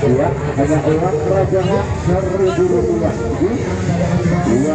dua hanya uang rajahan seribu rupiah dua